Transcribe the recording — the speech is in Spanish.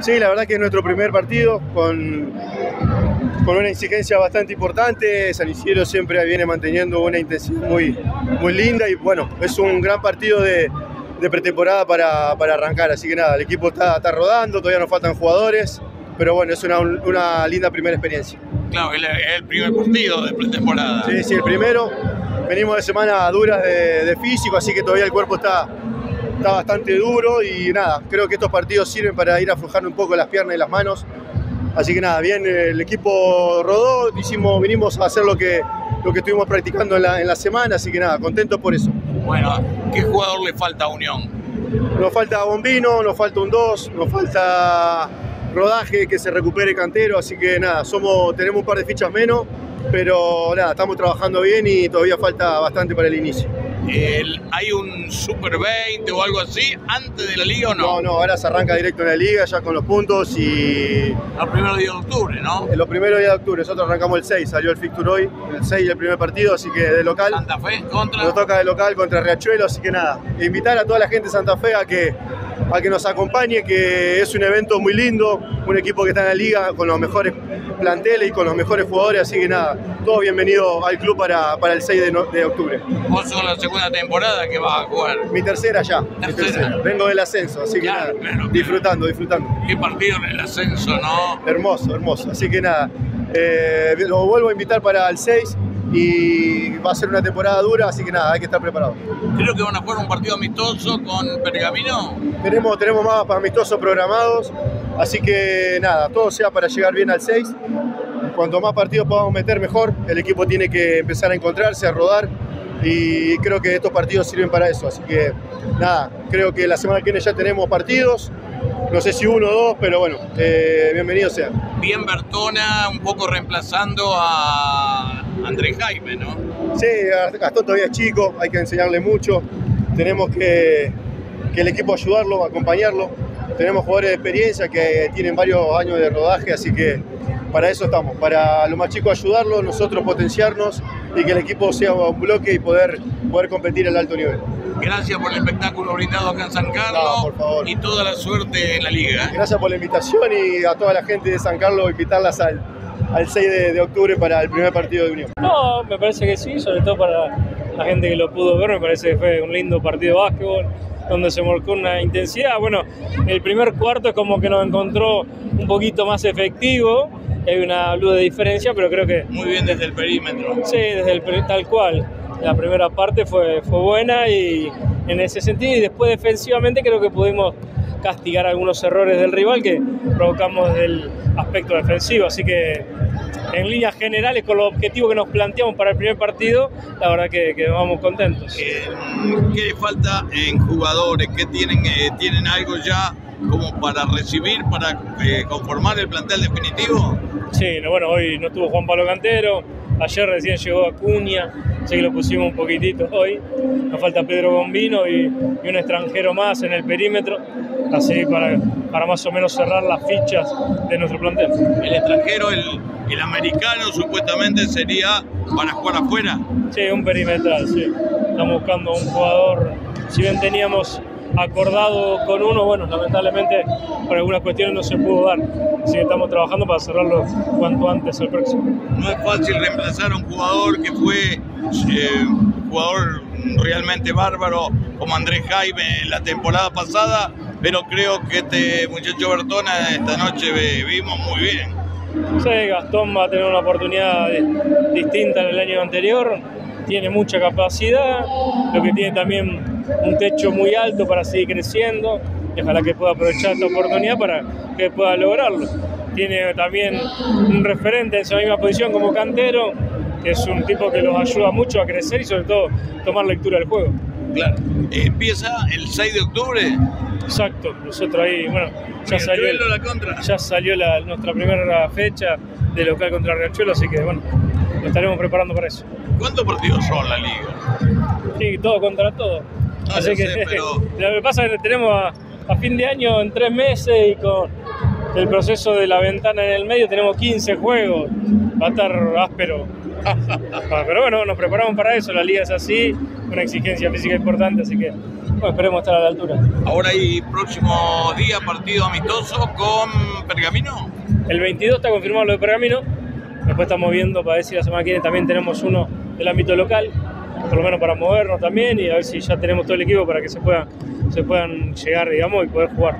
Sí, la verdad que es nuestro primer partido con, con una exigencia bastante importante. San Isidro siempre viene manteniendo una intensidad muy, muy linda y bueno, es un gran partido de, de pretemporada para, para, arrancar. Así que nada, el equipo está, está, rodando, todavía nos faltan jugadores, pero bueno, es una, una linda primera experiencia. Claro, es el primer partido de pretemporada. Sí, sí, el primero. Venimos de semanas duras de, de físico, así que todavía el cuerpo está, está bastante duro y nada, creo que estos partidos sirven para ir aflojando un poco las piernas y las manos. Así que nada, bien, el equipo rodó, hicimos, vinimos a hacer lo que, lo que estuvimos practicando en la, en la semana, así que nada, contentos por eso. Bueno, ¿qué jugador le falta a Unión? Nos falta Bombino, nos falta un 2, nos falta rodaje, que se recupere Cantero, así que nada, somos, tenemos un par de fichas menos, pero nada, estamos trabajando bien y todavía falta bastante para el inicio. El, ¿Hay un Super 20 o algo así antes de la liga o no? No, no, ahora se arranca directo en la liga ya con los puntos y... Los primeros días de octubre, ¿no? En los primeros días de octubre, nosotros arrancamos el 6, salió el fixture hoy, el 6 el primer partido, así que de local. Santa Fe contra... Nos toca de local contra Riachuelo, así que nada, invitar a toda la gente de Santa Fe a que, a que nos acompañe, que es un evento muy lindo, un equipo que está en la liga con los mejores planteles y con los mejores jugadores, así que nada, todo bienvenido al club para, para el 6 de, no, de, octubre. Vos sos la segunda temporada que vas a jugar. Mi tercera ya, tercera. Mi tercera. vengo del ascenso, así claro, que nada, claro, disfrutando, disfrutando. Qué partido en el ascenso, ¿no? Hermoso, hermoso, así que nada, eh, lo vuelvo a invitar para el 6 y va a ser una temporada dura, así que nada, hay que estar preparado. Creo que van a jugar un partido amistoso con Pergamino. Tenemos, tenemos más amistosos programados, así que nada, todo sea para llegar bien al 6. Cuanto más partidos podamos meter, mejor. El equipo tiene que empezar a encontrarse, a rodar y creo que estos partidos sirven para eso. Así que nada, creo que la semana que viene ya tenemos partidos. No sé si uno o dos, pero bueno, eh, bienvenido sea. Bien Bertona, un poco reemplazando a Andrés Jaime, ¿no? Sí, Gastón todavía es chico, hay que enseñarle mucho. Tenemos que, que el equipo ayudarlo, acompañarlo. Tenemos jugadores de experiencia que tienen varios años de rodaje, así que para eso estamos, para los más chicos ayudarlos, nosotros potenciarnos y que el equipo sea un bloque y poder, poder competir al alto nivel. Gracias por el espectáculo brindado acá en San Carlos no, por favor. y toda la suerte en la liga. Gracias por la invitación y a toda la gente de San Carlos invitarlas al, al 6 de, de, octubre para el primer partido de Unión. No, me parece que sí, sobre todo para la gente que lo pudo ver, me parece que fue un lindo partido de básquetbol donde se marcó una intensidad. Bueno, el primer cuarto es como que nos encontró un poquito más efectivo, hay una luz de diferencia, pero creo que... Muy bien desde el perímetro. Sí, desde el tal cual. La primera parte fue, fue buena y en ese sentido, y después defensivamente creo que pudimos castigar algunos errores del rival que provocamos del aspecto defensivo, así que en líneas generales con los objetivos que nos planteamos para el primer partido, la verdad que, que vamos contentos. Eh, ¿Qué falta en jugadores? ¿Qué tienen, eh, tienen algo ya como para recibir, para eh, conformar el plantel definitivo? Sí, bueno, hoy no estuvo Juan Pablo Cantero, ayer recién llegó Acuña, así que lo pusimos un poquitito hoy. Nos falta Pedro Bombino y, y un extranjero más en el perímetro, así para, para más o menos cerrar las fichas de nuestro plantel. El extranjero, el, el americano, supuestamente sería para jugar afuera. Sí, un perimetral, sí. Estamos buscando un jugador, si bien teníamos acordado con uno, bueno, lamentablemente por algunas cuestiones no se pudo dar. Así que estamos trabajando para cerrarlo cuanto antes el próximo. No es fácil reemplazar a un jugador que fue eh, un jugador realmente bárbaro como Andrés Jaime en la temporada pasada, pero creo que este muchacho Bertona esta noche vimos muy bien. Sí, Gastón va a tener una oportunidad distinta en el año anterior, tiene mucha capacidad, lo que tiene también un techo muy alto para seguir creciendo y ojalá que pueda aprovechar esta oportunidad para que pueda lograrlo. Tiene también un referente en esa misma posición como cantero, que es un tipo que los ayuda mucho a crecer y sobre todo tomar lectura del juego. Claro. ¿Empieza el 6 de octubre? Exacto, nosotros ahí, bueno, ya salió, la contra. ya salió la, nuestra primera fecha de local contra Riachuelo, así que bueno, nos estaremos preparando para eso. ¿Cuántos partidos son la liga? Sí, todo contra todo. No, así que sé, pero... lo que pasa es que tenemos a, a, fin de año en tres meses y con el proceso de la ventana en el medio tenemos 15 juegos. Va a estar áspero. Pero bueno, nos preparamos para eso, la liga es así, una exigencia física importante, así que Bueno, esperemos estar a la altura. Ahora hay próximo día partido amistoso con Pergamino. El 22 está confirmado lo de Pergamino. Después estamos viendo para ver si la semana que viene también tenemos uno del ámbito local, por lo menos para movernos también y a ver si ya tenemos todo el equipo para que se puedan, se puedan llegar, digamos, y poder jugar.